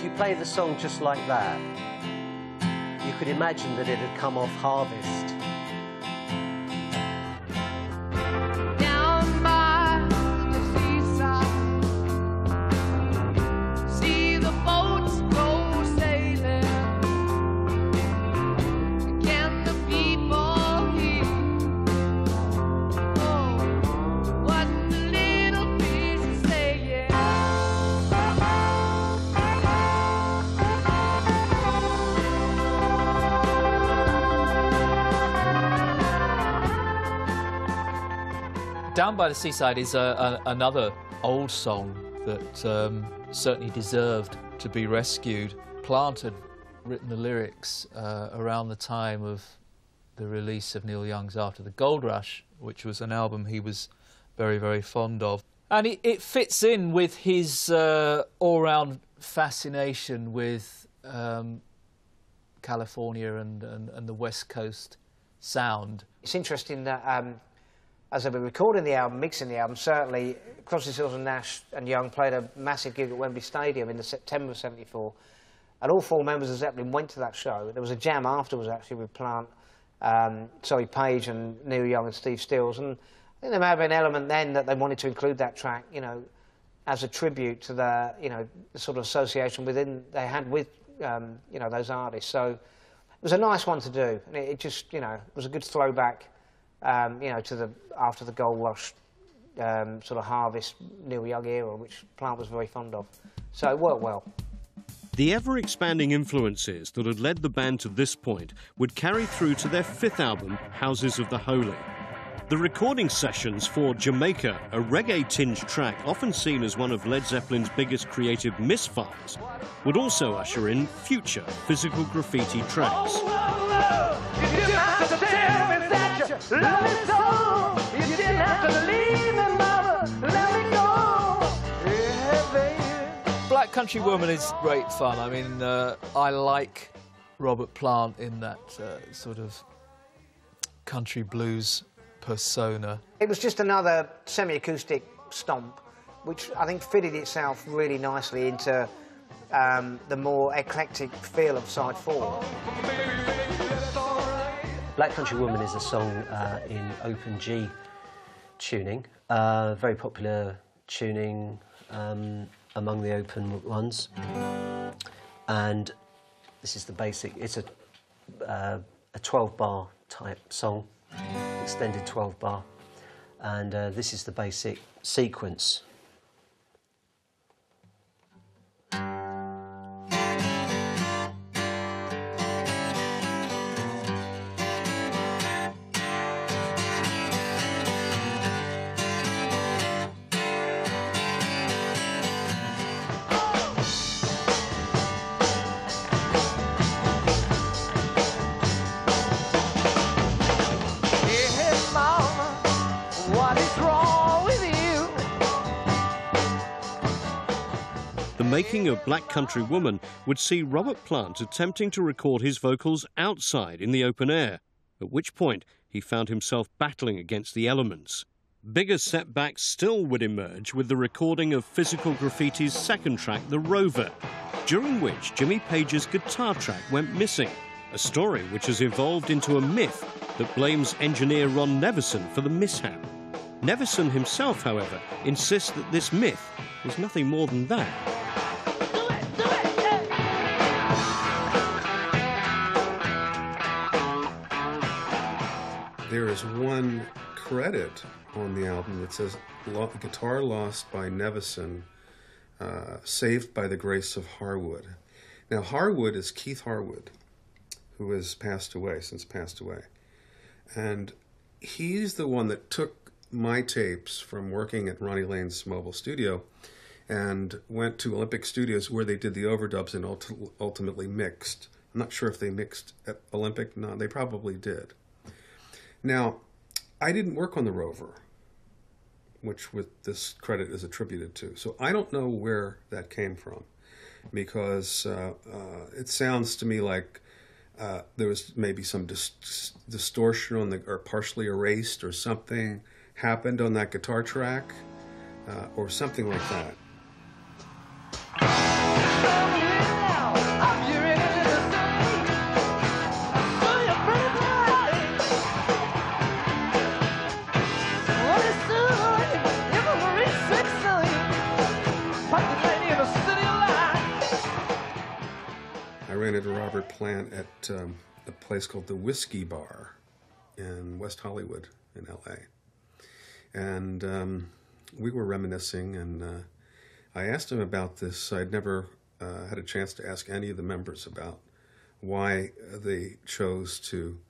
if you play the song just like that, you could imagine that it had come off Harvest. Down by the Seaside is a, a, another old song that um, certainly deserved to be rescued. Plant had written the lyrics uh, around the time of the release of Neil Young's After the Gold Rush, which was an album he was very, very fond of. And it, it fits in with his uh, all round fascination with um, California and, and, and the West Coast sound. It's interesting that um, as they were recording the album, mixing the album, certainly Crosby, Stills and Nash and Young played a massive gig at Wembley Stadium in the September of '74, and all four members of Zeppelin went to that show. There was a jam afterwards actually with Plant, um, sorry, Page and Neil Young and Steve Stills, and I think there may have been an element then that they wanted to include that track, you know, as a tribute to the, you know, the sort of association within they had with, um, you know, those artists. So it was a nice one to do, and it, it just, you know, was a good throwback um, you know, to the after the gold rush um, sort of harvest Neil Young era, which Plant was very fond of. So it worked well. The ever expanding influences that had led the band to this point would carry through to their fifth album, Houses of the Holy. The recording sessions for Jamaica, a reggae tinged track often seen as one of Led Zeppelin's biggest creative misfires, would also usher in future physical graffiti tracks. Black Country Woman is great fun. I mean, uh, I like Robert Plant in that uh, sort of country blues persona. It was just another semi-acoustic stomp, which I think fitted itself really nicely into um, the more eclectic feel of side four. Black Country Woman is a song uh, in open G tuning, uh, very popular tuning um, among the open ones. And this is the basic, it's a, uh, a 12 bar type song, extended 12 bar. And uh, this is the basic sequence. Making of Black Country Woman would see Robert Plant attempting to record his vocals outside in the open air, at which point he found himself battling against the elements. Bigger setbacks still would emerge with the recording of Physical Graffiti's second track, The Rover, during which Jimmy Page's guitar track went missing, a story which has evolved into a myth that blames engineer Ron Nevison for the mishap. Nevison himself, however, insists that this myth is nothing more than that. There is one credit on the album that says Guitar Lost by Nevison, uh, Saved by the Grace of Harwood. Now, Harwood is Keith Harwood, who has passed away, since passed away. And he's the one that took my tapes from working at Ronnie Lane's mobile studio and went to Olympic Studios where they did the overdubs and ultimately mixed. I'm not sure if they mixed at Olympic. No, they probably did. Now, I didn't work on the rover, which with this credit is attributed to. So I don't know where that came from, because uh, uh, it sounds to me like uh, there was maybe some dis- distortion on the or partially erased or something happened on that guitar track, uh, or something like that. Robert Plant at um, a place called the Whiskey Bar in West Hollywood in LA. And um, we were reminiscing, and uh, I asked him about this. I'd never uh, had a chance to ask any of the members about why they chose to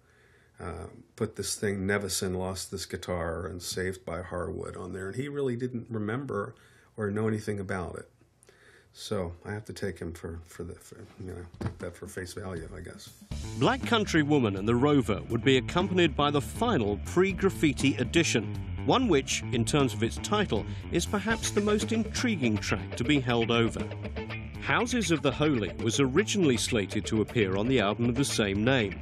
uh, put this thing, Nevison lost this guitar and Saved by Harwood on there. And he really didn't remember or know anything about it. So I have to take him for, for the, for, you know, take that for face value, I guess. Black Country Woman and the Rover would be accompanied by the final pre graffiti edition, one which, in terms of its title, is perhaps the most intriguing track to be held over. Houses of the Holy was originally slated to appear on the album of the same name.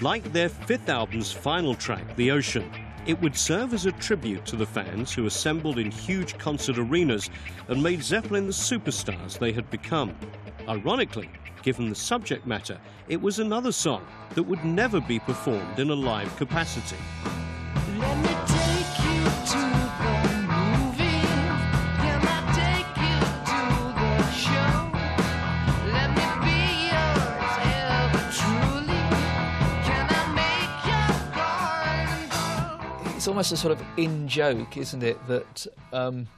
Like their fifth album's final track, The Ocean, it would serve as a tribute to the fans who assembled in huge concert arenas and made Zeppelin the superstars they had become. Ironically, given the subject matter, it was another song that would never be performed in a live capacity. It's almost a sort of in joke, isn't it, that um,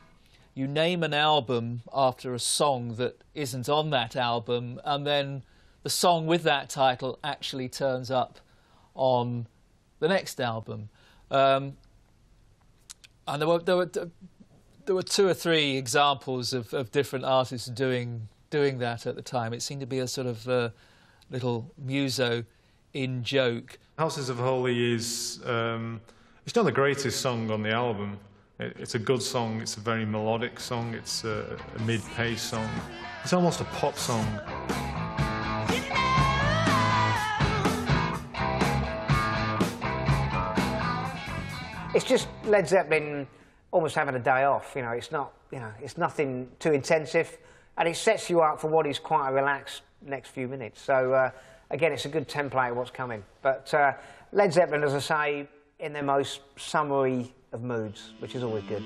you name an album after a song that isn't on that album, and then the song with that title actually turns up on the next album. Um, and there were, there were there were two or three examples of, of different artists doing doing that at the time. It seemed to be a sort of uh, little muso in joke. Houses of Holy is um, it's not the greatest song on the album. It, it's a good song. It's a very melodic song. It's a, a mid-pace song. It's almost a pop song. It's just Led Zeppelin almost having a day off. You know, it's not, you know, it's nothing too intensive, and it sets you up for what is quite a relaxed next few minutes. So uh, again, it's a good template of what's coming. But uh, Led Zeppelin, as I say, in their most summery of moods, which is always good.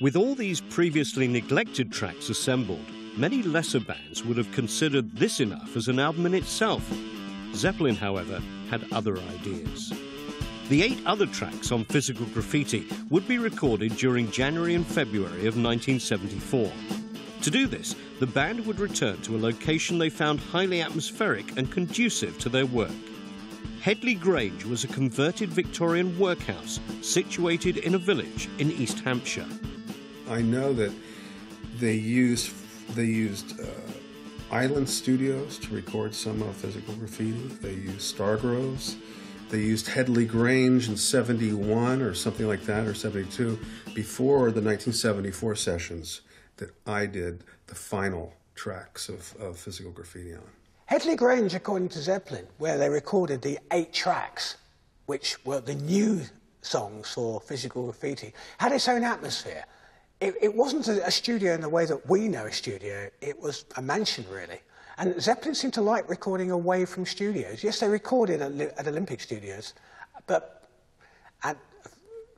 With all these previously neglected tracks assembled, many lesser bands would have considered this enough as an album in itself. Zeppelin, however, had other ideas. The eight other tracks on Physical Graffiti would be recorded during January and February of 1974. To do this, the band would return to a location they found highly atmospheric and conducive to their work. Headley Grange was a converted Victorian workhouse situated in a village in East Hampshire. I know that they used they used uh, Island Studios to record some of Physical Graffiti. They used Stargroves. They used Headley Grange in 71 or something like that, or 72, before the 1974 sessions that I did the final tracks of, of Physical Graffiti on. Headley Grange, according to Zeppelin, where they recorded the eight tracks, which were the new songs for Physical Graffiti, had its own atmosphere. It, it wasn't a, a studio in the way that we know a studio, it was a mansion, really. And Zeppelin seemed to like recording away from studios. Yes, they recorded at, at Olympic Studios, but and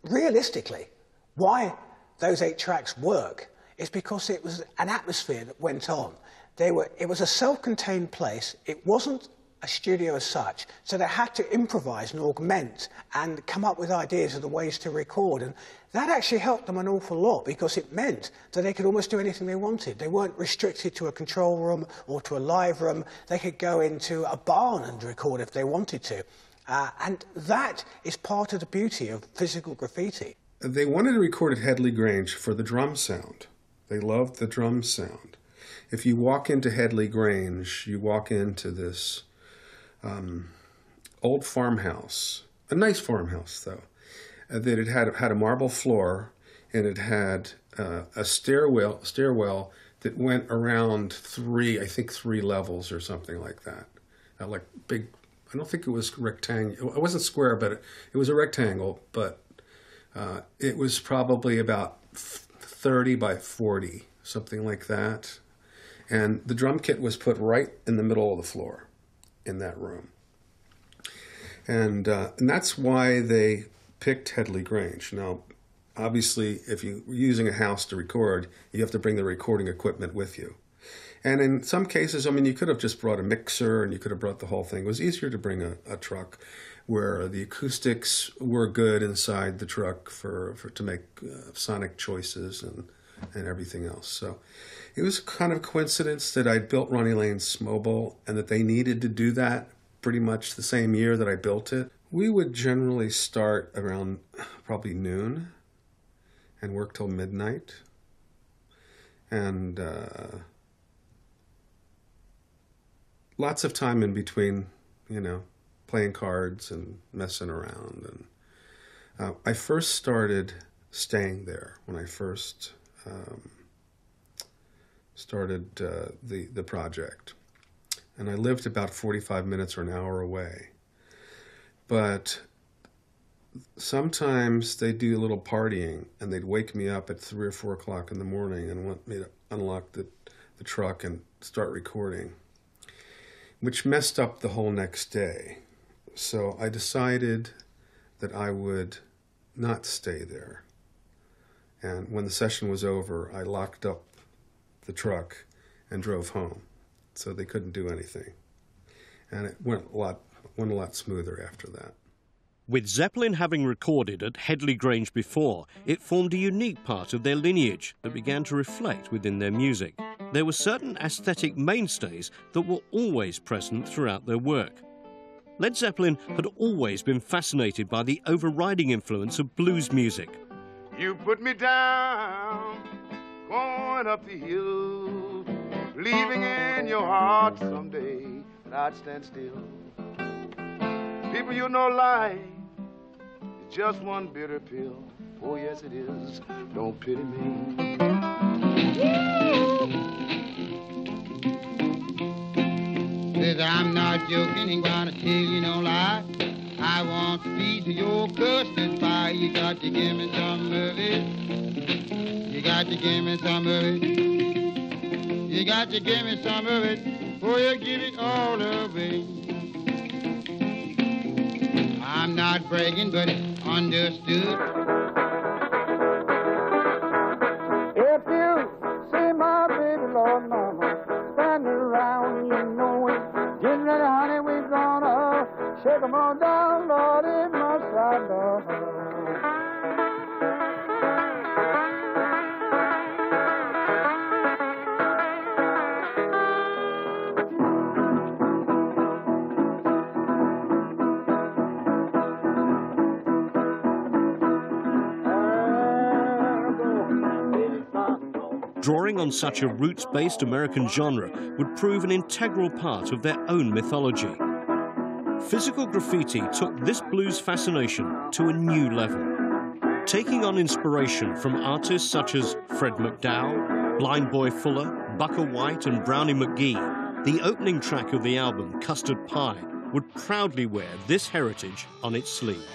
realistically, why those eight tracks work is because it was an atmosphere that went on. They were, it was a self-contained place. It wasn't a studio as such, so they had to improvise and augment and come up with ideas of the ways to record. And that actually helped them an awful lot because it meant that they could almost do anything they wanted. They weren't restricted to a control room or to a live room. They could go into a barn and record if they wanted to. Uh, and that is part of the beauty of physical graffiti. They wanted to record at Headley Grange for the drum sound. They loved the drum sound. If you walk into Headley Grange, you walk into this um, old farmhouse, a nice farmhouse though, uh, that it had had a marble floor and it had uh, a stairwell stairwell that went around three, I think three levels or something like that. Uh, like big, I don't think it was rectangle. It wasn't square, but it, it was a rectangle. But uh, it was probably about thirty by forty, something like that. And the drum kit was put right in the middle of the floor in that room. And, uh, and that's why they picked Headley Grange. Now, obviously, if you're using a house to record, you have to bring the recording equipment with you. And in some cases, I mean, you could have just brought a mixer and you could have brought the whole thing. It was easier to bring a, a truck where the acoustics were good inside the truck for, for to make uh, sonic choices and and everything else. So it was kind of coincidence that I built Ronnie Lane's Mobile and that they needed to do that pretty much the same year that I built it. We would generally start around probably noon and work till midnight. And uh, lots of time in between, you know, playing cards and messing around. And uh, I first started staying there when I first um, started uh, the the project, and I lived about forty five minutes or an hour away. But sometimes they'd do a little partying, and they'd wake me up at three or four o'clock in the morning and want me to unlock the the truck and start recording, which messed up the whole next day. So I decided that I would not stay there. And when the session was over, I locked up the truck and drove home. So they couldn't do anything. And it went a lot went a lot smoother after that. With Zeppelin having recorded at Headley Grange before, it formed a unique part of their lineage that began to reflect within their music. There were certain aesthetic mainstays that were always present throughout their work. Led Zeppelin had always been fascinated by the overriding influence of blues music. You put me down, going up the hill, leaving in your heart someday that I'd stand still. People, you know life is just one bitter pill. Oh, yes, it is. Don't pity me. Says I'm not joking, ain't gonna tell you no lie. I want to feed to your custard pie. You got to give me some of it. You got to give me some of it. You got to give me some of it, oh, or you give it all away. I'm not bragging, but it's understood. If you see my baby Lord 'em down, Lord. Drawing on such a roots based American genre would prove an integral part of their own mythology. Physical graffiti took this blues fascination to a new level, taking on inspiration from artists such as Fred McDowell, Blind Boy Fuller, Bukka White, and Brownie McGhee. The opening track of the album, Custard Pie, would proudly wear this heritage on its sleeve.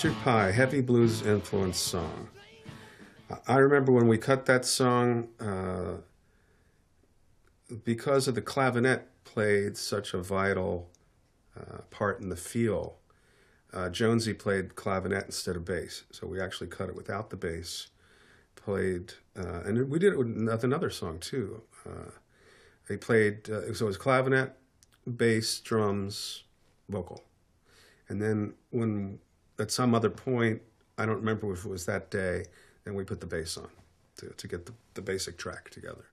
Custard Pie, heavy blues influence song. I remember when we cut that song, uh, because of the clavinet played such a vital uh, part in the feel. Uh, Jonesy played clavinet instead of bass, so we actually cut it without the bass. Played, uh, and we did it with another song too. Uh, they played, uh, so it was clavinet, bass, drums, vocal. And then when at some other point, I don't remember if it was that day, then we put the bass on to, to get the, the basic track together.